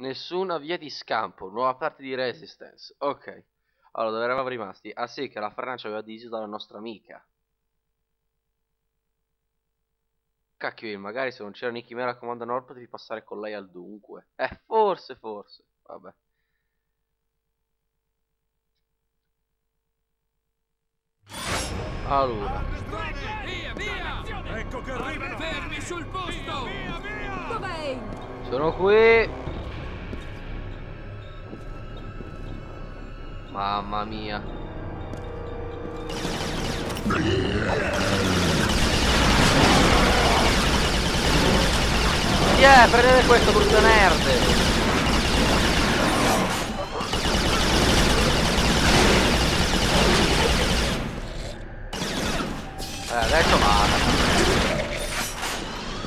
Nessuna via di scampo, nuova parte di Resistance. Ok. Allora, dove eravamo rimasti? Ah sì, che la Francia aveva deciso dalla nostra amica. Cacchio, magari se non c'era Nicky Mera a comando nord potevi passare con lei al dunque. Eh, forse, forse. Vabbè. Allora. Via, via! Ecco che arrivano! Fermi sul posto! Dov'è? Sono qui. Mamma mia. È? Prendete questo brutto nerd. Eh, adesso vada.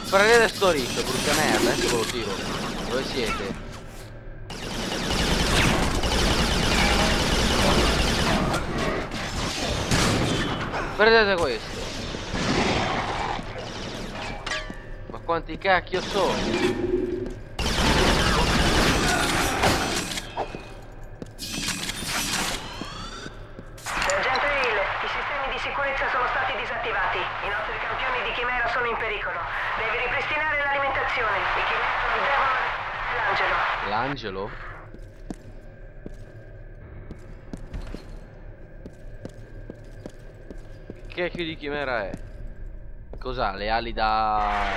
Prendete sto riccio, brutta merda, adesso ve lo tiro. Dove siete? Prendete questo. Ma quanti cacchio sono? Sergente Hill, i sistemi di sicurezza sono stati disattivati. I nostri campioni di Chimera sono in pericolo. Devi ripristinare l'alimentazione. I Chimera non devono l'angelo. L'angelo? Che cacchio di chimera è? Cos'ha? Le ali da...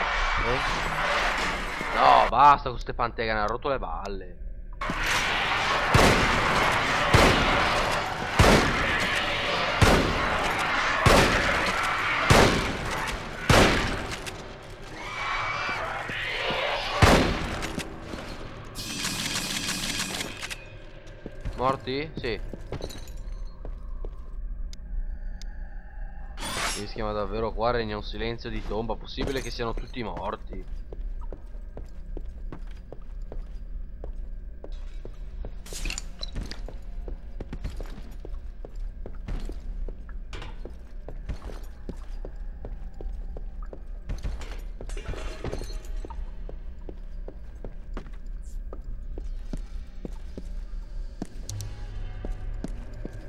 Eh? No, basta con ste pantegane, ha rotto le balle. Morti? Sì. Rischiamo davvero qua regna un silenzio di tomba. Possibile che siano tutti morti.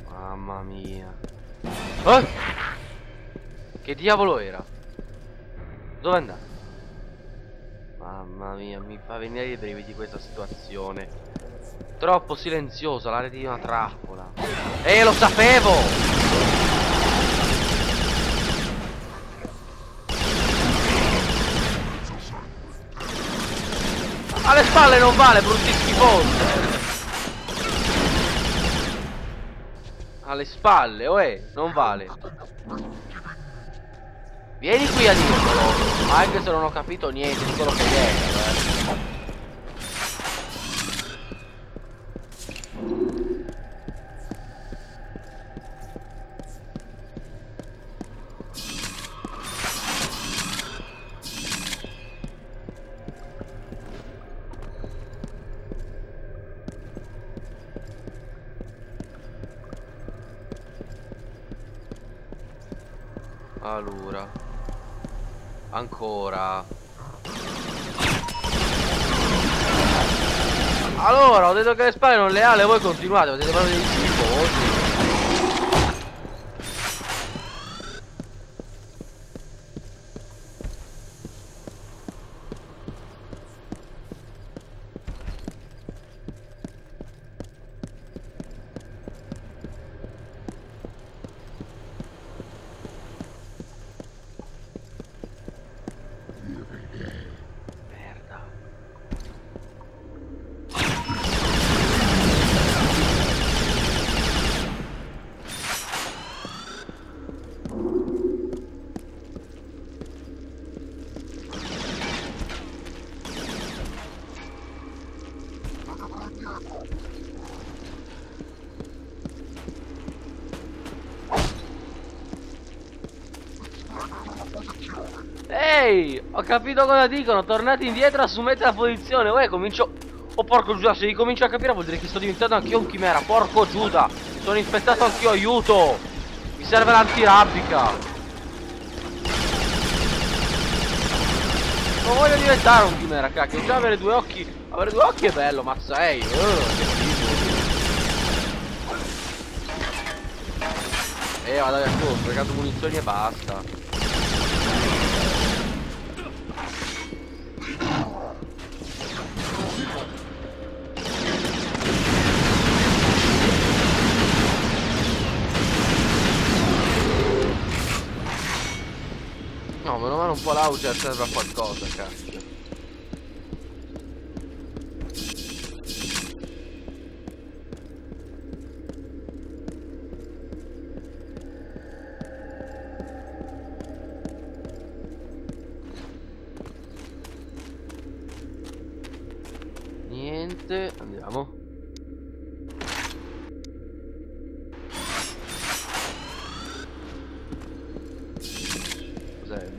Mamma mia. Eh? Che diavolo era? Dove è andato? Mamma mia, mi fa venire i brividi questa situazione. Troppo silenziosa, l'area di una trappola. Eh, lo sapevo! Alle spalle non vale, brutti schifosi! Alle spalle, oe, non vale. Vieni qui a dirmelo, anche se non ho capito niente di quello che hai detto, eh. Allora. Ancora. Allora, ho detto che le spalle non le ha, le voi continuate, siete proprio dei schifosi. Ehi, ho capito cosa dicono, tornate indietro, assumete la posizione. Uè, comincio... Oh porco Giuda, se ricomincio a capire vuol dire che sto diventando anch'io un chimera. Porco Giuda, sono infettato anch'io, aiuto. Mi serve l'antirabbica. Non voglio diventare un chimera, cacchio. Già avere due occhi. Avere due occhi è bello, ma sei. Uh, che schifo. Eh, vado tu, ho sprecato munizioni e basta. No, meno male un po' l'auge serve a qualcosa, cazzo.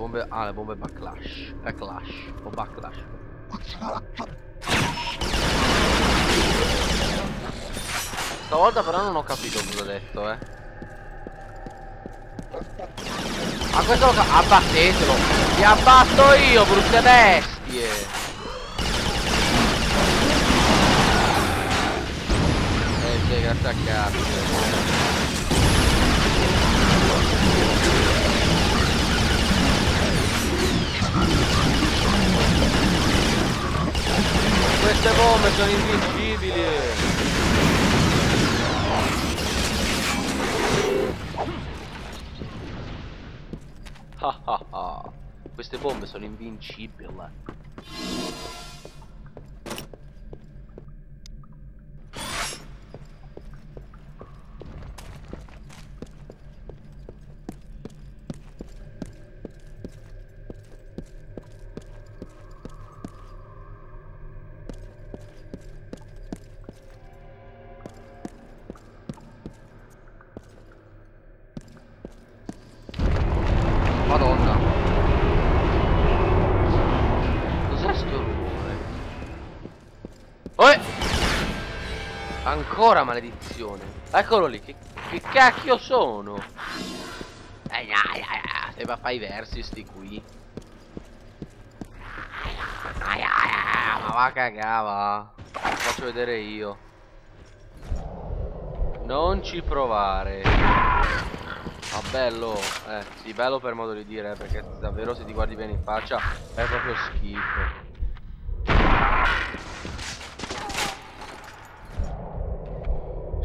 Bombe. Ah, le bombe backlash. Backlash. O backlash. Stavolta però non ho capito cosa ha detto, eh. Ma questo lo abbattetelo! Vi abbatto io, brutte bestie! Eh sì, grazie a cazzo. Bombe sono invincibili! Ah ah ah. Queste bombe sono invincibili. Oh! Ancora maledizione. Eccolo lì. Che, che cacchio sono? Eh, ya, ya, ya. Sembra fai i versi sti qui. Ya, ya, Ma va cagava. Lo faccio vedere io. Non ci provare. Ma bello, eh, sì, bello per modo di dire, perché davvero se ti guardi bene in faccia è proprio schifo.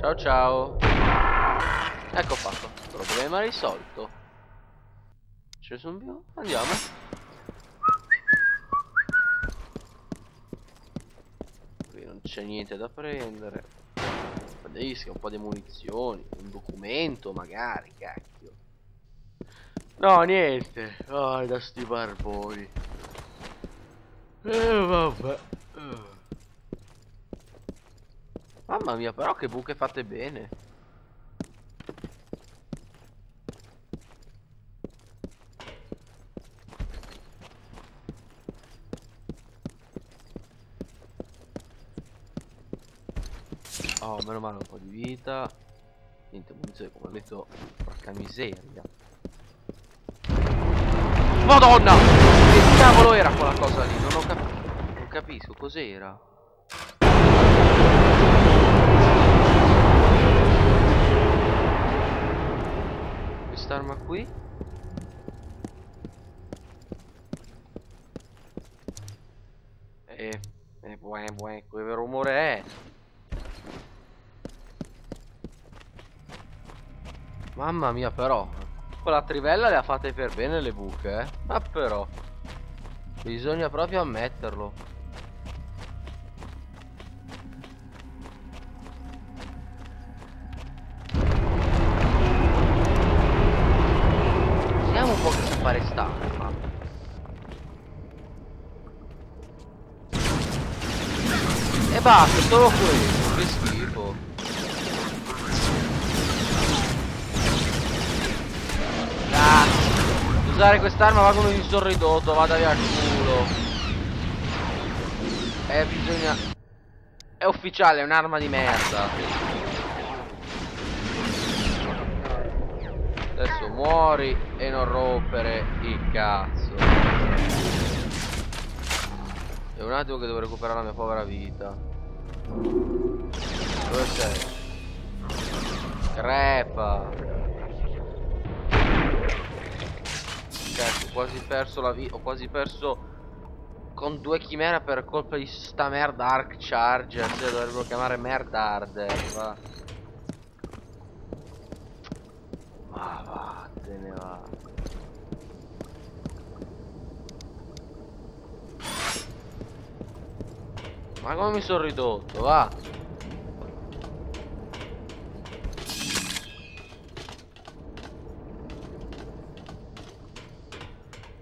Ciao ciao. Ecco fatto, problema risolto. Ne sono più? Andiamo. Qui non c'è niente da prendere. Un dischi, un po' di munizioni, un documento magari, cacchio. No, niente. Oh, da sti barboni. Eh, vabbè. Eh. Mamma mia, però che buche fatte bene. Oh, meno male un po' di vita. Niente munizione, come ho detto, porca miseria. Madonna! Che cavolo era quella cosa lì? Non ho capito. Non capisco cos'era. Quest'arma qui? Eh, eh, bueh, bueh, che rumore è? Mamma mia però Quella trivella le ha fatte per bene le buche eh Ma però Bisogna proprio ammetterlo fare sta arma E basta, solo questo Che schifo Cazzo. Usare quest'arma va come un sorridotto, vada via culo. Eh, bisogna... È ufficiale, è un'arma di merda. Muori e non rompere il cazzo. È un attimo che devo recuperare la mia povera vita. Dove sei? Crepa! Cazzo, ho quasi perso la vita. Ho quasi perso con due chimera per colpa di sta merda Arc Charger. Se dovrebbero chiamare merda Harder, va. Ma vattene va. Ma come mi sono ridotto, va?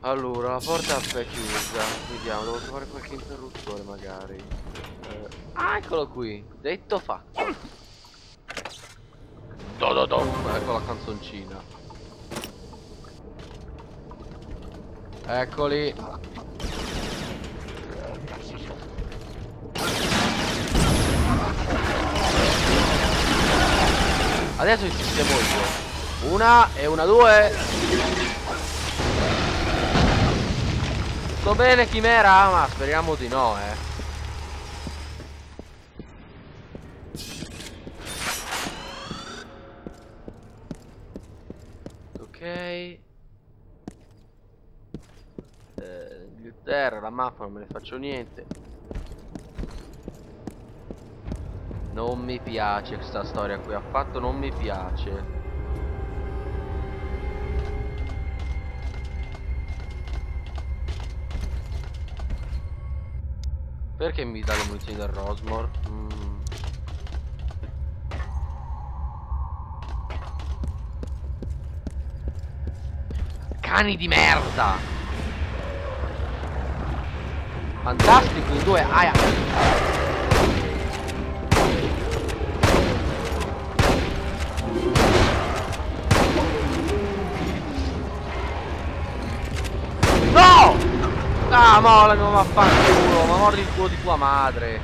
Allora, la porta è chiusa. Vediamo, devo trovare qualche interruttore magari. Eh, ah, eccolo qui. Detto fatto. Do do do. Ecco la canzoncina. Eccoli. Adesso ci sistemo io. Una e una due. Sto bene chimera? Ma speriamo di no, eh. Ok. Inghilterra, la mappa non me ne faccio niente. Non mi piace questa storia qui, affatto non mi piace. Perché mi dà le munizioni del Rosmore? Mm. Cani di merda! Fantastico, in due aia! No! Ah, mola che va a fanculo, ma mordi il culo di tua madre.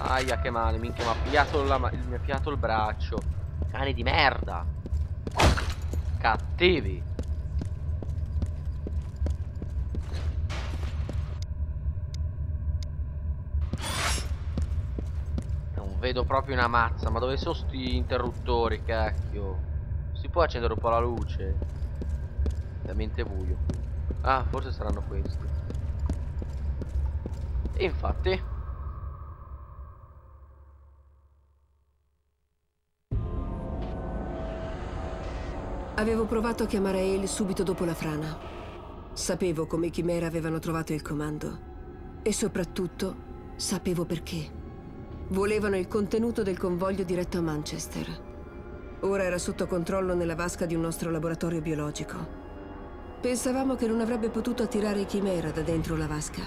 Aia che male, minchia, mi ha pigliato, mi ha pigliato il braccio. Cani di merda. Cattivi. Non vedo proprio una mazza, ma dove sono sti interruttori, cacchio? Si può accendere un po' la luce? Veramente buio. Ah, forse saranno questi. E infatti. Avevo provato a chiamare Hale subito dopo la frana. Sapevo come i Chimera avevano trovato il comando. E soprattutto sapevo perché. Volevano il contenuto del convoglio diretto a Manchester. Ora era sotto controllo nella vasca di un nostro laboratorio biologico. Pensavamo che non avrebbe potuto attirare i Chimera da dentro la vasca.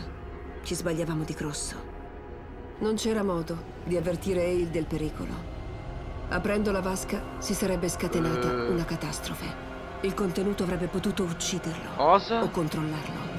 Ci sbagliavamo di grosso. Non c'era modo di avvertire Hale del pericolo. Aprendo la vasca si sarebbe scatenata Eh. una catastrofe. Il contenuto avrebbe potuto ucciderlo Cosa? o controllarlo.